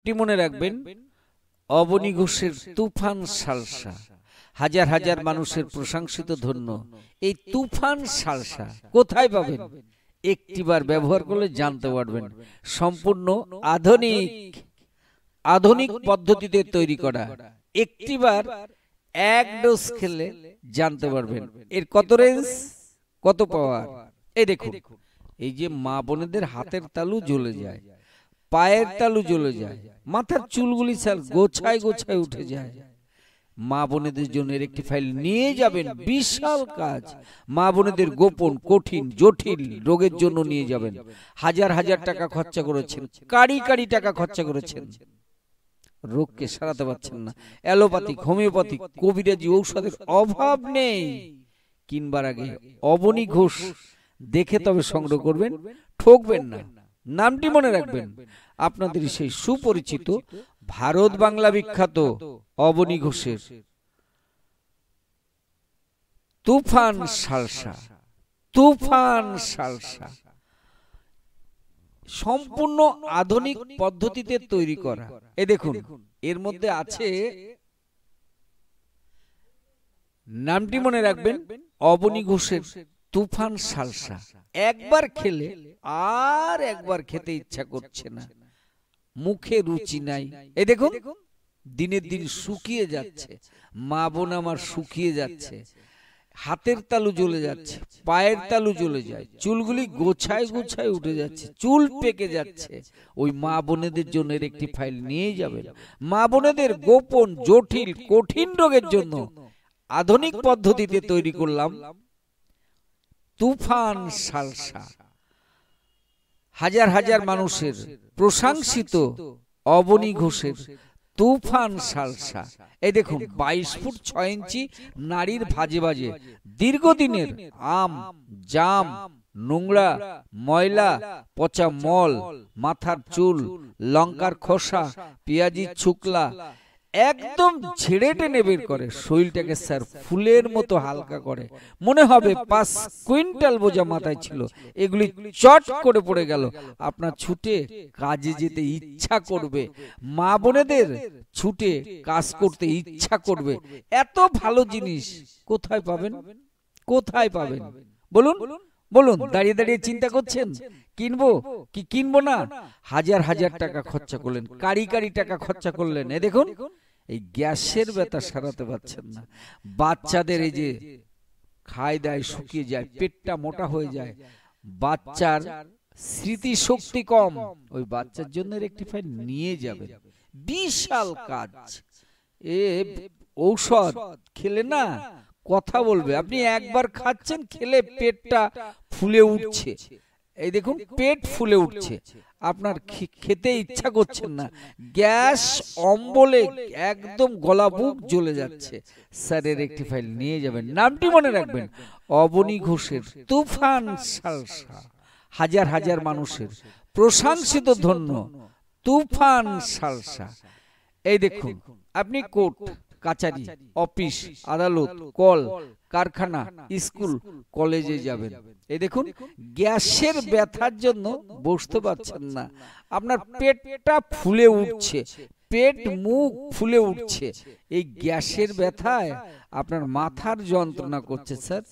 একটি মনে রাখবেন, অবনী ঘোষের তুফান সালসা। হাজার হাজার মানুষের প্রশংসিত ধন্য। এই তুফান সালসা কোথায় পাবেন? একটিবার ব্যবহার করলে জানতে পারবেন। সম্পূর্ণ আধুনিক আধুনিক পদ্ধতিতে তৈরি করা। একটিবার এক ডোজ খেলে জানতে পারবেন। এর কত রেঞ্জ কত পাওয়ার এই দেখুন। এই যে মা বোনেদের হাতের তালু জ্বলে যায়। পায়ের তালু জ্বলে যায়, মাথার চুলগুলি স্যার গোছায় গোছায় উঠে যায়। মা বোনেদের জন্য একটি ফাইল নিয়ে যাবেন, বিশাল কাজ। মা বোনেদের গোপন, কঠিন, জটিল রোগের জন্য নিয়ে যাবেন। হাজার হাজার টাকা খরচা করেছেন, কারি কারি টাকা খরচা করেছেন। রোগকে সারাতে পারছেন না। অ্যালোপ্যাথিক, হোমিওপ্যাথিক, কবিরাজি ঔষধের অভাব নেই। কিনবার আগে অবনী ঘোষ দেখে তবে সংগ্রহ করবেন, ঠকবেন না। নামটি মনে রাখবেন। আপনাদের সেই সুপরিচিত ভারত বাংলা বিখ্যাত অবনী ঘোষের তুফান সালসা। তুফান সালসা। সম্পূর্ণ আধুনিক পদ্ধতিতে তৈরি করা। এ দেখুন এর মধ্যে আছে নামটি মনে রাখবেন অবনী ঘোষের। তুফান সালসা। একবার খেলে আর একবার খেতে ইচ্ছা করছে না। মুখে রুচি নাই। এই দেখুন, দিনের দিন শুকিয়ে যাচ্ছে। মা বোন আমার শুকিয়ে যাচ্ছে। হাতের তালু জ্বলে যাচ্ছে, পায়ের তালু জ্বলে যায়। চুলগুলি গোছায় গোছায় উঠে যাচ্ছে, চুল পেকে যাচ্ছে। ওই মা বোনেদের জন্য একটি ফাইল নিয়ে যাবেন। মা বোনেদের গোপন, জটিল, কঠিন রোগের জন্য আধুনিক পদ্ধতিতে তৈরি করলাম তুফান সালসা। হাজার হাজার মানুষের প্রশংসিত অবনী ঘোষের তুফান সালসা। এই দেখুন, বাইশ ফুট ছয় ইঞ্চি নারীর ভাজে ভাজে দীর্ঘদিনের আম, জাম, নোংরা, ময়লা, পচা মল, মাথার চুল, লঙ্কার খোসা, পেঁয়াজি ছুকলা একদম ছেড়ে টেনে বের করে, শরীরটাকে স্যার ফুলের মতো হালকা করে। মনে হবে পাঁচ কুইন্টাল বোঝা মাথায় ছিল। এগুলি চট করে পড়ে গেল। আপনার ছুটে কাজে যেতে ইচ্ছা করবে। মা বোনেদের ছুটে কাজ করতে ইচ্ছা করবে। এত ভালো জিনিস কোথায় পাবেন? কোথায় পাবেন? বলুন বলুন, দাঁড়িয়ে দাঁড়িয়ে চিন্তা করছেন? কিনবো কি কিনবো না? হাজার হাজার টাকা খরচা করলেন, কারি কারি টাকা খরচা করলেন। এ দেখুন এই গ্যাসের ব্যথা সারাতে পারছেন না। বাচ্চাদের এই যে খায় দায় শুকিয়ে যায় পেটটা মোটা হয়ে যায়। বাচ্চার স্মৃতি শক্তি কম। ওই বাচ্চার জন্য রেকটিফাই নিয়ে যাবে। বিশাল কাজ। এ ঔষধ। খেলে না? কথা বলবে। আপনি একবার খাচ্ছেন খেলে পেটটা ফুলে উঠছে। এই দেখুন পেট ফুলে উঠছে। আপনার খেতে ইচ্ছা করছেন না। গ্যাস অম্বলে একদম গলা বুক জ্বলে যাচ্ছে। স্যারের একটি ফাইল নিয়ে যাবেন। নামটি মনে রাখবেন। অবনী ঘোষের তুফান সালসা। হাজার হাজার মানুষের প্রশংসিত ধন্য তুফান সালসা। এই দেখুন আপনি কোর্ট কাচারি অফিস আদালত কল কারখানা স্কুল কলেজে যাবেন। এই দেখুন গ্যাসের ব্যথার জন্য বসতে পারছেন না। আপনার পেটটা ফুলে উঠছে। পেট মুখ ফুলে উঠছে। এই গ্যাসের ব্যথায় আপনার মাথার যন্ত্রণা করছে স্যার।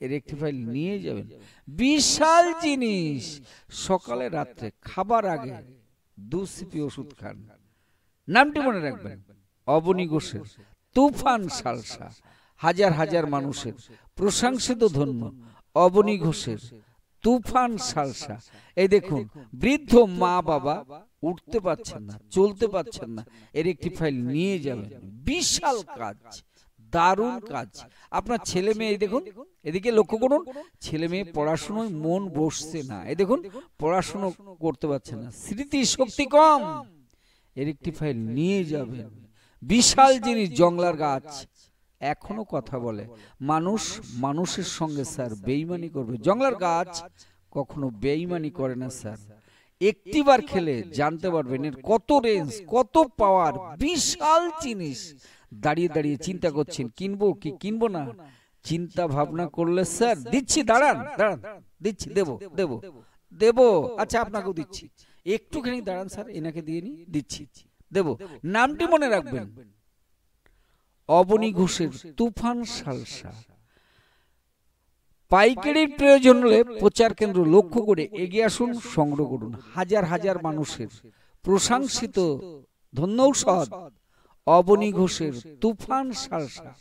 এর একটি ফাইল নিয়ে যাবেন। বিশাল জিনিস। সকালে রাত্রে খাবার আগে দু সিপি ওষুধ খান। নামটি মনে রাখবেন। অবনী তুফান সালসা, হাজার হাজার মানুষের, প্রশংসিত ধন্য, অবনী ঘোষের, তুফান সালসা। এই দেখুন, বৃদ্ধ মা বাবা উঠতে পারছেন না, চলতে পারছেন না, এর একটি ফাইল নিয়ে যাবেন। বিশাল কাজ, দারুণ কাজ। আপনার ছেলে মেয়ে দেখুন, এদিকে লক্ষ্য করুন, ছেলে মেয়ে পড়াশুনোয় মন বসছে না। এই দেখুন, পড়াশুনো করতে পারছে না স্মৃতি শক্তি কম। এর একটি ফাইল নিয়ে যাবেন। বিশাল জিনিস জংলার গাছ। এখনও কথা বলে। মানুষ মানুষের সঙ্গে, স্যার, বেইমানি করবে। জংলার গাছ কখনো বেইমানি করে না, স্যার। একটিবার খেলে জানতে পারবেন এর কত রেঞ্জ কত পাওয়ার বিশাল জিনিস। দাঁড়িয়ে দাঁড়িয়ে চিন্তা করছেন, কিনবো কি কিনবো না? চিন্তা ভাবনা করলে, স্যার, দিচ্ছি, দাঁড়ান দাঁড়ান, দিচ্ছি, দেবো দেবো দেবো আচ্ছা আপনাকেও দিচ্ছি। একটুখানি দাঁড়ান, স্যার, এনাকে দিয়ে নি, দিচ্ছি। দেব। নামটি মনে রাখবেন। অবনী ঘোষের তুফান সালসা। পাইকারির প্রয়োজন হলে প্রচার কেন্দ্র লক্ষ্য করে এগিয়ে আসুন সংগ্রহ করুন হাজার হাজার মানুষের প্রশংসিত ধন্যৌষধ অবনী ঘোষের তুফান সালসা।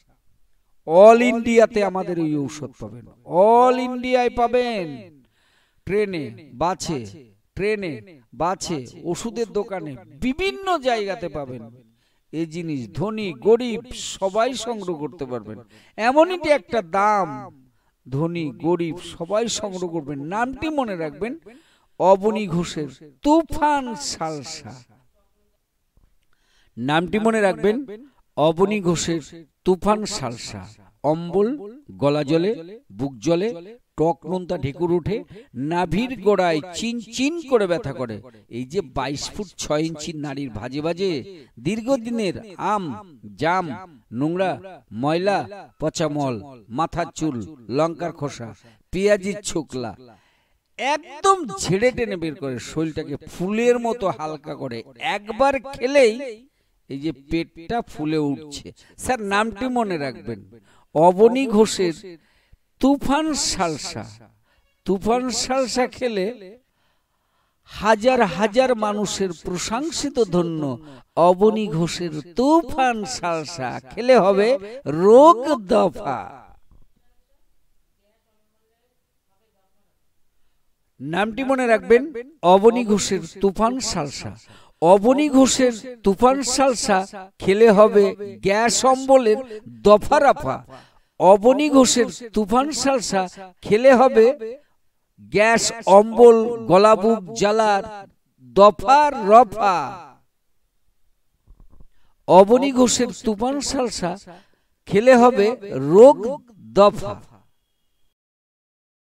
অল ইন্ডিয়াতে আমাদের এই ঔষধ পাবেন। অল ইন্ডিয়ায় পাবেন। ট্রেনে বাছে ট্রেনে বাছে ওষুধের দোকানে বিভিন্ন জায়গাতে পাবেন। এই জিনিস ধনী গরিব সবাই সংগ্রহ করতে পারবেন। এমনই একটা দাম ধনী গরিব সবাই সংগ্রহ করবেন। নামটি মনে রাখবেন অবনী ঘোষের তুফান সালসা। নামটি মনে রাখবেন অবনী ঘোষের তুফান সালসা। অম্বল গলা জলে বুক জলে টক নোনতা ঢেকুর উঠে নাভির গোড়ায় চিন চিন করে ব্যথা করে। এই যে বাইশ ফুট ছয় ইঞ্চি নারীর ভাজে ভাজে, দীর্ঘদিনের আম, জাম, নোংরা, ময়লা, পচামল, মাথার চুল, লঙ্কার খোসা, পেঁয়াজির ছোকলা, একদম ঝেড়ে টেনে বের করে শরীরটাকে ফুলের মতো হালকা করে একবার খেলেই এই যে পেটটা ফুলে উঠছে। স্যার, নামটি মনে রাখবেন। অবনী ঘোষের তুফান সালসা। তুফান সালসা খেলে হাজার হাজার মানুষের প্রশংসিত ধন্য অবনী ঘোষের তুফান সালসা। খেলে হবে রোগ দফা। নামটি মনে রাখবেন, অবনী ঘোষের তুফান সালসা। অবনী ঘোষের তুফান সালসা খেলে হবে গ্যাস অম্বলের দফা রাফা। অবনী ঘোষের তুফান সালসা খেলে হবে গ্যাস, অম্বল, গলাবুক জ্বালার দফার রফা। অবনী ঘোষের তুফান সালসা খেলে হবে রোগ দফা।